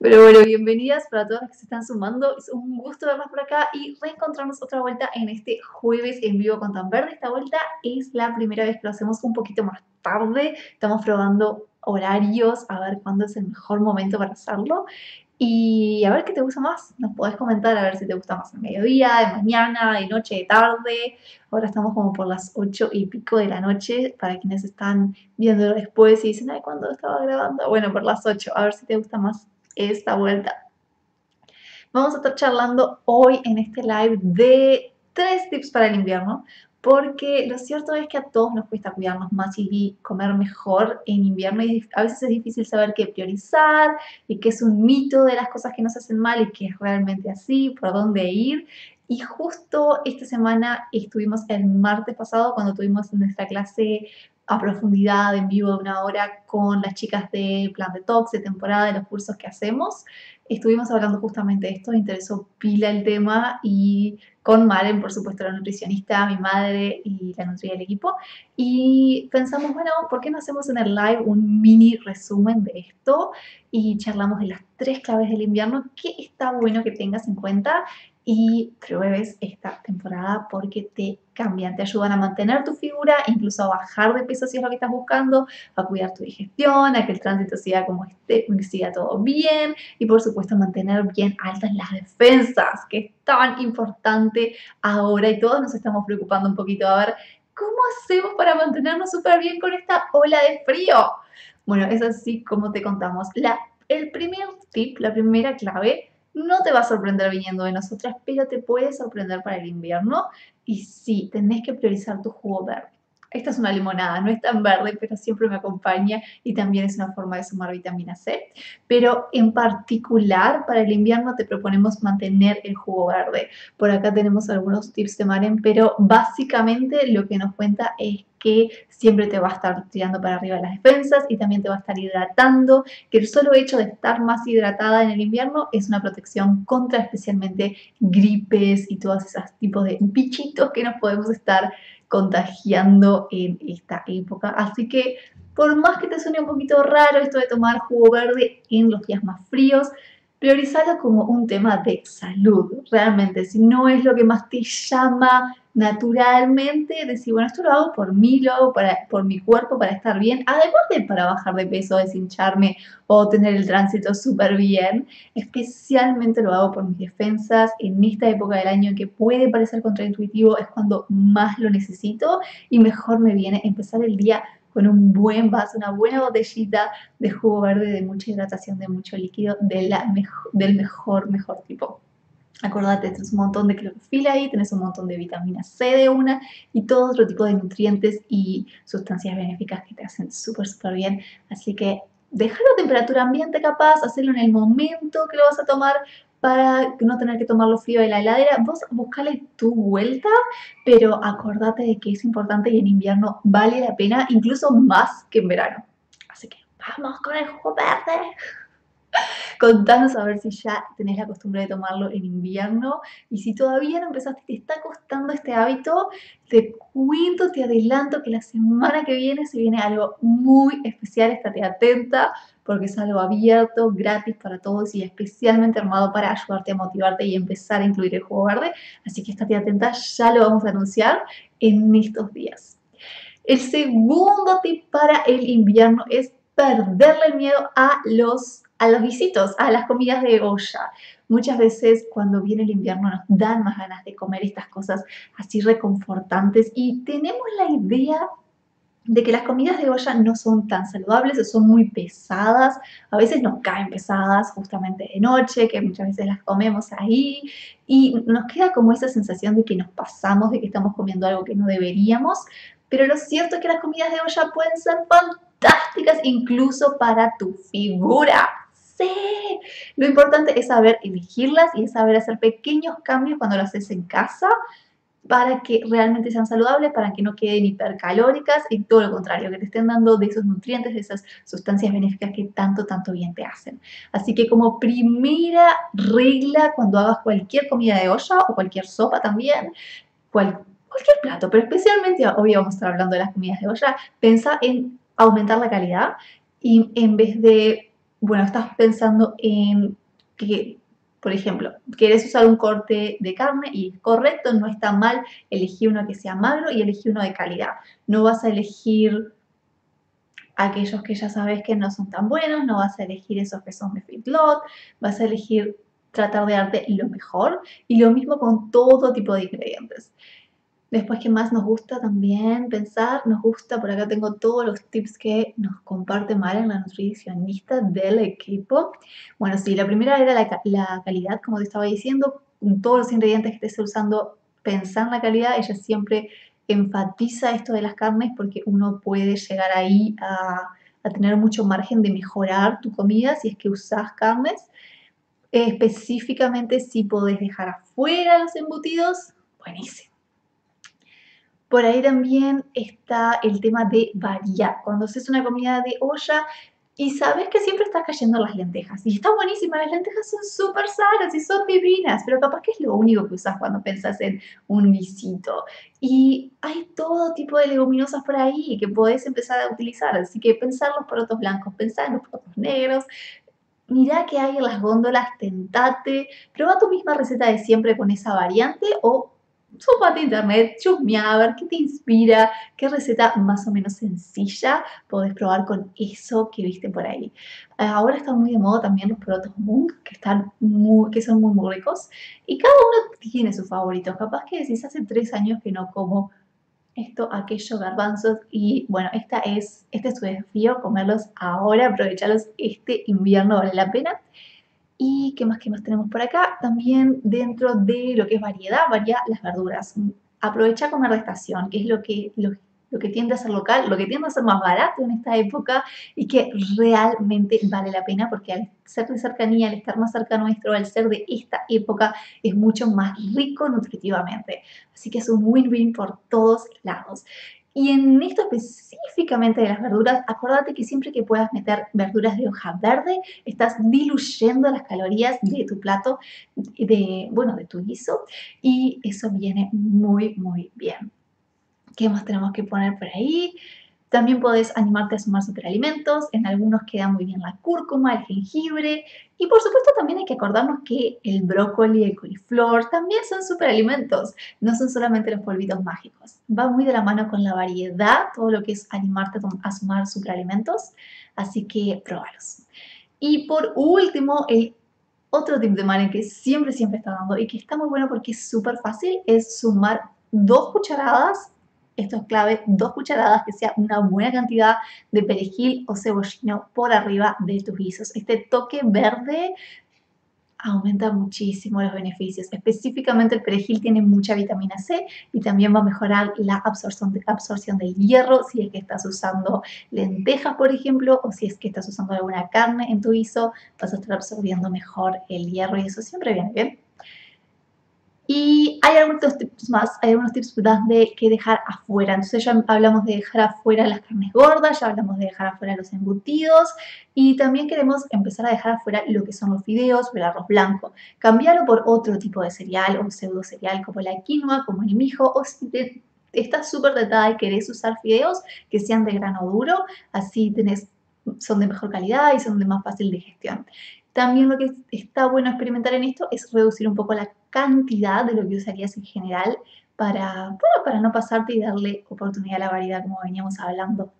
Pero bueno, bienvenidas para todas las que se están sumando. Es un gusto verlas por acá y reencontrarnos otra vuelta en este jueves en vivo con Tan Verde. Esta vuelta es la primera vez que lo hacemos un poquito más tarde. Estamos probando horarios, a ver cuándo es el mejor momento para hacerlo. Y a ver qué te gusta más. Nos podés comentar a ver si te gusta más el mediodía, de mañana, de noche, de tarde. Ahora estamos como por las 8 y pico de la noche. Para quienes están viendo después y dicen, ay, ¿cuándo estaba grabando? Bueno, por las 8. A ver si te gusta más esta vuelta. Vamos a estar charlando hoy en este live de tres tips para el invierno, porque lo cierto es que a todos nos cuesta cuidarnos más y comer mejor en invierno y a veces es difícil saber qué priorizar y qué es un mito de las cosas que nos hacen mal y qué es realmente así, por dónde ir. Y justo esta semana estuvimos el martes pasado cuando tuvimos nuestra clase a profundidad en vivo de una hora con las chicas de Plan Detox, de temporada, de los cursos que hacemos. Estuvimos hablando justamente de esto, me interesó pila el tema y con Maren, por supuesto, la nutricionista, mi madre y la nutrición del equipo. Y pensamos, bueno, ¿por qué no hacemos en el live un mini resumen de esto? Y charlamos de las tres claves del invierno que está bueno que tengas en cuenta y pruebes esta temporada porque te cambian, te ayudan a mantener tu figura, incluso a bajar de peso si es lo que estás buscando, a cuidar tu digestión, a que el tránsito siga como esté, siga todo bien y por supuesto mantener bien altas las defensas, que es tan importante ahora y todos nos estamos preocupando un poquito a ver cómo hacemos para mantenernos súper bien con esta ola de frío. Bueno, es así como te contamos. La, el primer tip, la primera clave no te va a sorprender viniendo de nosotras, pero te puede sorprender para el invierno. Y sí, tenés que priorizar tu jugo verde. Esta es una limonada, no es tan verde, pero siempre me acompaña y también es una forma de sumar vitamina C. Pero en particular para el invierno te proponemos mantener el jugo verde. Por acá tenemos algunos tips de Maren, pero básicamente lo que nos cuenta es que siempre te va a estar tirando para arriba las defensas y también te va a estar hidratando, que el solo hecho de estar más hidratada en el invierno es una protección contra especialmente gripes y todos esos tipos de bichitos que nos podemos estar contagiando en esta época. Así que por más que te suene un poquito raro esto de tomar jugo verde en los días más fríos, priorizarlo como un tema de salud, realmente. Si no es lo que más te llama naturalmente, decir, bueno, esto lo hago por mí, lo hago para, por mi cuerpo, para estar bien, además de para bajar de peso, deshincharme o tener el tránsito súper bien, especialmente lo hago por mis defensas en esta época del año que puede parecer contraintuitivo, es cuando más lo necesito y mejor me viene empezar el día con un buen vaso, una buena botellita de jugo verde de mucha hidratación, de mucho líquido, del mejor, mejor tipo. Acordate, tienes un montón de clorofila ahí, tenés un montón de vitamina C de una y todo otro tipo de nutrientes y sustancias benéficas que te hacen súper, súper bien. Así que dejarlo a temperatura ambiente capaz, hacerlo en el momento que lo vas a tomar para no tener que tomarlo frío de la heladera. Vos buscale tu vuelta, pero acordate de que es importante y en invierno vale la pena, incluso más que en verano. Así que vamos con el jugo verde. Contanos a ver si ya tenés la costumbre de tomarlo en invierno y si todavía no empezaste y te está costando este hábito, te cuento, te adelanto que la semana que viene se viene algo muy especial, estate atenta porque es algo abierto, gratis para todos y especialmente armado para ayudarte a motivarte y empezar a incluir el juego verde. Así que estate atenta, ya lo vamos a anunciar en estos días. El segundo tip para el invierno es perderle el miedo a los, a los visitos, a las comidas de olla. Muchas veces cuando viene el invierno nos dan más ganas de comer estas cosas así reconfortantes y tenemos la idea de que las comidas de olla no son tan saludables son muy pesadas, a veces nos caen pesadas justamente de noche, que muchas veces las comemos ahí y nos queda como esa sensación de que nos pasamos, de que estamos comiendo algo que no deberíamos, pero lo cierto es que las comidas de olla pueden ser fantásticas incluso para tu figura. Sí, lo importante es saber elegirlas y es saber hacer pequeños cambios cuando lo haces en casa para que realmente sean saludables, para que no queden hipercalóricas y todo lo contrario, que te estén dando de esos nutrientes, de esas sustancias benéficas que tanto, tanto bien te hacen. Así que como primera regla cuando hagas cualquier comida de olla o cualquier sopa también, cualquier plato, pero especialmente hoy vamos a estar hablando de las comidas de olla, pensa en aumentar la calidad y en vez de bueno, estás pensando en que, por ejemplo, quieres usar un corte de carne y es correcto, no está mal elegir uno que sea magro y elegir uno de calidad. No vas a elegir aquellos que ya sabes que no son tan buenos, no vas a elegir esos que son de Fitlot, vas a elegir tratar de darte lo mejor y lo mismo con todo tipo de ingredientes. Después, ¿qué más nos gusta también pensar? Nos gusta, por acá tengo todos los tips que nos comparte Mara, la nutricionista del equipo. Bueno, sí, la primera era la, calidad, como te estaba diciendo, con todos los ingredientes que estés usando, pensar en la calidad. Ella siempre enfatiza esto de las carnes porque uno puede llegar ahí a, a tener mucho margen de mejorar tu comida si es que usas carnes. Específicamente si podés dejar afuera los embutidos, buenísimo por ahí también está el tema de variar. Cuando haces una comida de olla y sabes que siempre estás cayendo las lentejas. Y está buenísima, las lentejas son súper sanas y son divinas, pero capaz que es lo único que usas cuando pensás en un guisito. Y hay todo tipo de leguminosas por ahí que podés empezar a utilizar. Así que pensar los porotos blancos, pensar en los porotos negros, Mirá qué hay en las góndolas, tentate, prueba tu misma receta de siempre con esa variante o Sopate internet, chusmea, a ver qué te inspira, qué receta más o menos sencilla podés probar con eso que viste por ahí. Ahora están muy de moda también los porotos Mung, que, están muy, que son muy, muy ricos. Y cada uno tiene sus favoritos. Capaz que decís hace tres años que no como esto, aquello, garbanzos. Y bueno, esta es, este es tu desafío, comerlos ahora, aprovecharlos este invierno, vale la pena. Y qué más, qué más tenemos por acá. También dentro de lo que es variedad, varía las verduras. Aprovecha comer de estación, que es lo que, lo, que tiende a ser local, lo que tiende a ser más barato en esta época y que realmente vale la pena porque al ser de cercanía, al estar más cerca nuestro, al ser de esta época, es mucho más rico nutritivamente. Así que es un win-win por todos lados. Y en esto específicamente de las verduras, acuérdate que siempre que puedas meter verduras de hoja verde, estás diluyendo las calorías de tu plato, de, bueno, de tu guiso, y eso viene muy, muy bien. ¿Qué más tenemos que poner por ahí? También podés animarte a sumar superalimentos, en algunos queda muy bien la cúrcuma, el jengibre y por supuesto también hay que acordarnos que el brócoli, el coliflor también son superalimentos, no son solamente los polvitos mágicos. Va muy de la mano con la variedad, todo lo que es animarte a sumar superalimentos, así que probalos. Y por último, el otro tip de Maren que siempre, siempre está dando y que está muy bueno porque es súper fácil es sumar dos cucharadas esto es clave, dos cucharadas, que sea una buena cantidad de perejil o cebollino por arriba de tus guisos. Este toque verde aumenta muchísimo los beneficios. Específicamente el perejil tiene mucha vitamina C y también va a mejorar la absorción, de, absorción del hierro si es que estás usando lentejas, por ejemplo, o si es que estás usando alguna carne en tu guiso, vas a estar absorbiendo mejor el hierro y eso siempre viene bien. Y hay algunos tips más, hay algunos tips de qué dejar afuera. Entonces ya hablamos de dejar afuera las carnes gordas, ya hablamos de dejar afuera los embutidos y también queremos empezar a dejar afuera lo que son los fideos o el arroz blanco. Cambiarlo por otro tipo de cereal o pseudo cereal como la quinoa, como el mijo o si estás súper detada y querés usar fideos que sean de grano duro, así tenés, son de mejor calidad y son de más fácil digestión. También lo que está bueno experimentar en esto es reducir un poco la cantidad de lo que usarías en general para, para no pasarte y darle oportunidad a la variedad como veníamos hablando.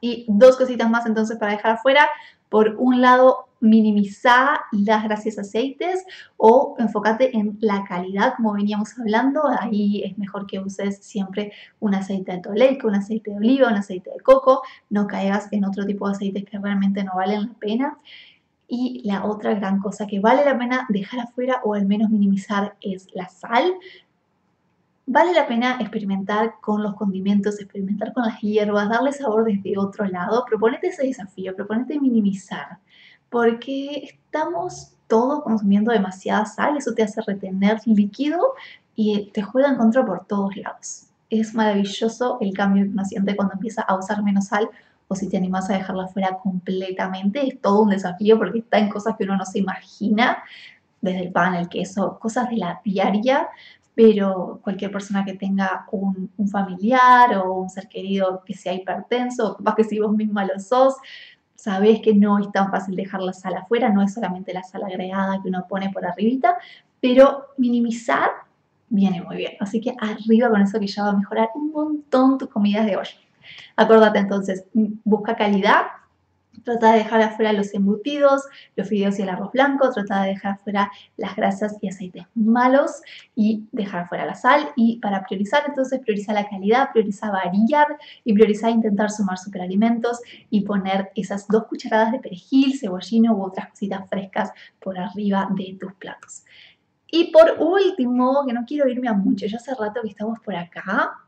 Y dos cositas más entonces para dejar afuera. Por un lado, minimizar las grasas aceites o enfócate en la calidad, como veníamos hablando. Ahí es mejor que uses siempre un aceite de toleico, un aceite de oliva, un aceite de coco. No caigas en otro tipo de aceites que realmente no valen la pena. Y la otra gran cosa que vale la pena dejar afuera o al menos minimizar es la sal. Vale la pena experimentar con los condimentos, experimentar con las hierbas, darle sabor desde otro lado. Proponete ese desafío, proponete minimizar, porque estamos todos consumiendo demasiada sal, eso te hace retener líquido y te juega en contra por todos lados. Es maravilloso el cambio que uno siente cuando empieza a usar menos sal o si te animas a dejarla fuera completamente, es todo un desafío porque está en cosas que uno no se imagina, desde el pan, el queso, cosas de la diaria, pero cualquier persona que tenga un, familiar o un ser querido que sea hipertenso, capaz que si vos misma lo sos, sabes que no es tan fácil dejar la sal afuera, no es solamente la sal agregada que uno pone por arribita, pero minimizar viene muy bien. Así que arriba con eso que ya va a mejorar un montón tus comidas de olla. Acuérdate entonces, busca calidad, Trata de dejar afuera los embutidos, los fideos y el arroz blanco. Trata de dejar afuera las grasas y aceites malos y dejar afuera la sal. Y para priorizar, entonces prioriza la calidad, prioriza variar y prioriza intentar sumar superalimentos y poner esas dos cucharadas de perejil, cebollino u otras cositas frescas por arriba de tus platos. Y por último, que no quiero irme a mucho, ya hace rato que estamos por acá,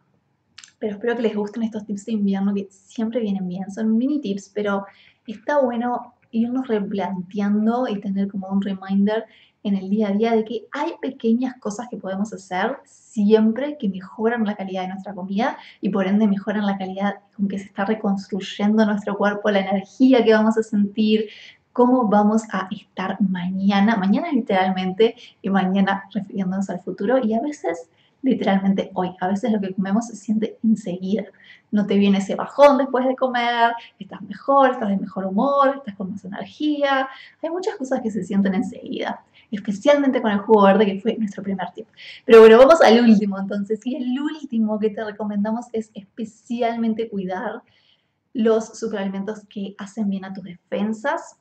pero espero que les gusten estos tips de invierno que siempre vienen bien. Son mini tips, pero está bueno irnos replanteando y tener como un reminder en el día a día de que hay pequeñas cosas que podemos hacer siempre que mejoran la calidad de nuestra comida y por ende mejoran la calidad con que se está reconstruyendo nuestro cuerpo, la energía que vamos a sentir, cómo vamos a estar mañana, mañana literalmente y mañana refiriéndonos al futuro y a veces literalmente hoy. A veces lo que comemos se siente enseguida. No te viene ese bajón después de comer, estás mejor, estás de mejor humor, estás con más energía. Hay muchas cosas que se sienten enseguida, especialmente con el jugo verde que fue nuestro primer tip. Pero bueno, vamos al último entonces. Y el último que te recomendamos es especialmente cuidar los superalimentos que hacen bien a tus defensas,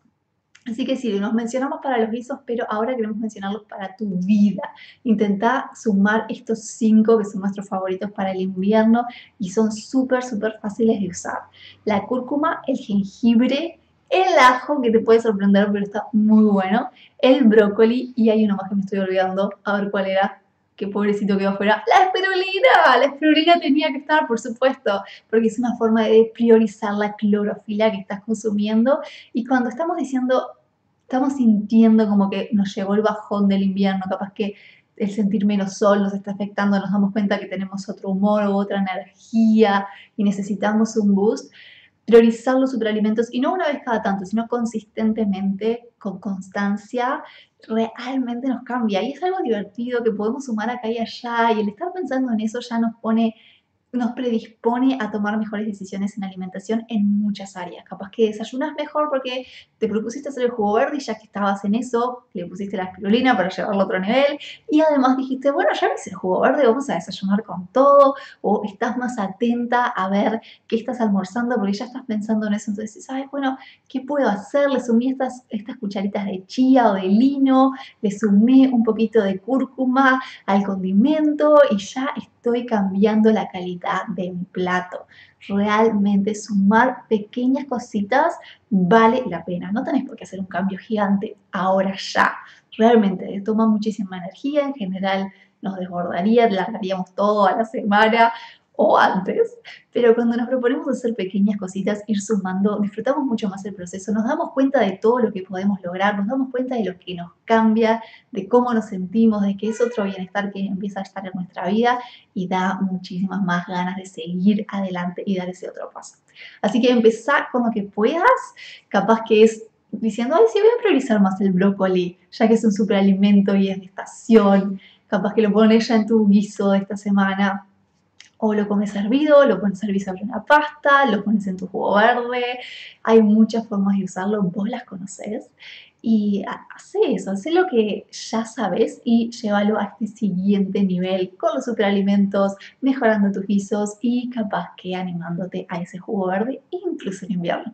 Así que sí, los mencionamos para los guisos, pero ahora queremos mencionarlos para tu vida. Intenta sumar estos cinco que son nuestros favoritos para el invierno y son súper, súper fáciles de usar. La cúrcuma, el jengibre, el ajo, que te puede sorprender, pero está muy bueno, el brócoli y hay uno más que me estoy olvidando, a ver cuál era, qué pobrecito quedó afuera, la espirulina, la espirulina tenía que estar, por supuesto, porque es una forma de priorizar la clorofila que estás consumiendo. Y cuando estamos diciendo, estamos sintiendo como que nos llegó el bajón del invierno, capaz que el sentir menos sol nos está afectando, nos damos cuenta que tenemos otro humor o otra energía y necesitamos un boost, priorizar los superalimentos y no una vez cada tanto, sino consistentemente, con constancia, realmente nos cambia. Y es algo divertido que podemos sumar acá y allá y el estar pensando en eso ya nos pone nos predispone a tomar mejores decisiones en alimentación en muchas áreas. Capaz que desayunas mejor porque te propusiste hacer el jugo verde y ya que estabas en eso, le pusiste la espirulina para llevarlo a otro nivel y además dijiste, bueno, ya hice el jugo verde, vamos a desayunar con todo o estás más atenta a ver qué estás almorzando porque ya estás pensando en eso. Entonces, ¿sabes? Bueno, ¿qué puedo hacer? Le sumé estas, estas cucharitas de chía o de lino, le sumé un poquito de cúrcuma al condimento y ya estoy cambiando la calidad de mi plato. Realmente sumar pequeñas cositas vale la pena. No tenés por qué hacer un cambio gigante ahora ya. Realmente toma muchísima energía. En general nos desbordaría, largaríamos todo a la semana o antes, pero cuando nos proponemos hacer pequeñas cositas, ir sumando, disfrutamos mucho más el proceso, nos damos cuenta de todo lo que podemos lograr, nos damos cuenta de lo que nos cambia, de cómo nos sentimos, de que es otro bienestar que empieza a estar en nuestra vida y da muchísimas más ganas de seguir adelante y dar ese otro paso. Así que empezar con lo que puedas, capaz que es diciendo, ay, sí, voy a priorizar más el brócoli, ya que es un superalimento y es de estación, capaz que lo pones ya en tu guiso de esta semana, o lo comes hervido, lo pones servir sobre una pasta, lo pones en tu jugo verde. Hay muchas formas de usarlo, vos las conoces. Y hace eso, hace lo que ya sabes y llévalo a este siguiente nivel con los superalimentos, mejorando tus guisos y capaz que animándote a ese jugo verde, incluso en invierno.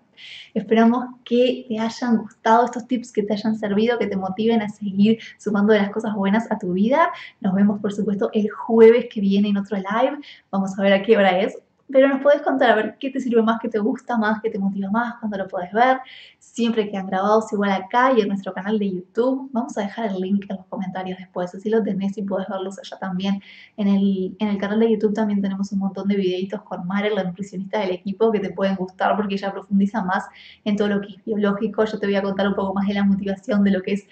Esperamos que te hayan gustado estos tips, que te hayan servido, que te motiven a seguir sumando de las cosas buenas a tu vida. Nos vemos, por supuesto, el jueves que viene en otro live. Vamos a ver a qué hora es pero nos puedes contar a ver qué te sirve más, qué te gusta más, qué te motiva más, cuándo lo puedes ver. Siempre quedan grabados igual acá y en nuestro canal de YouTube. Vamos a dejar el link en los comentarios después, así lo tenés y puedes verlos allá también. En el, en el canal de YouTube también tenemos un montón de videitos con Mare, la nutricionista del equipo, que te pueden gustar porque ella profundiza más en todo lo que es biológico. Yo te voy a contar un poco más de la motivación, de lo que es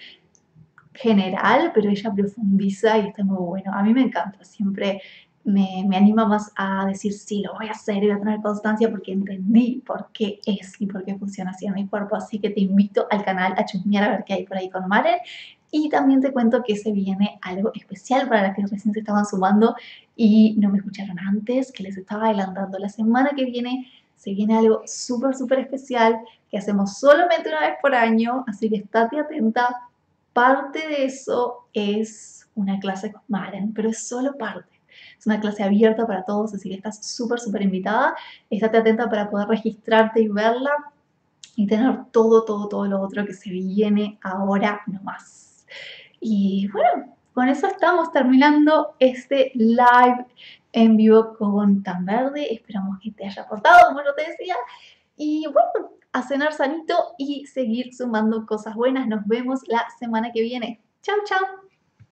general, pero ella profundiza y está muy bueno. A mí me encanta, siempre me, me, anima más a decir, sí, lo voy a hacer y voy a tener constancia porque entendí por qué es y por qué funciona así en mi cuerpo. Así que te invito al canal a chusmear a ver qué hay por ahí con Maren. Y también te cuento que se viene algo especial para las que recién se estaban sumando y no me escucharon antes, que les estaba adelantando. La semana que viene se viene algo súper, súper especial que hacemos solamente una vez por año, así que estate atenta. Parte de eso es una clase con Maren, pero es solo parte. Es una clase abierta para todos, así que estás súper, súper invitada. Estate atenta para poder registrarte y verla y tener todo, todo, todo lo otro que se viene ahora nomás. Y bueno, con eso estamos terminando este live en vivo con Tan Verde. Esperamos que te haya aportado, como yo te decía. Y bueno, a cenar sanito y seguir sumando cosas buenas. Nos vemos la semana que viene. Chao, chao.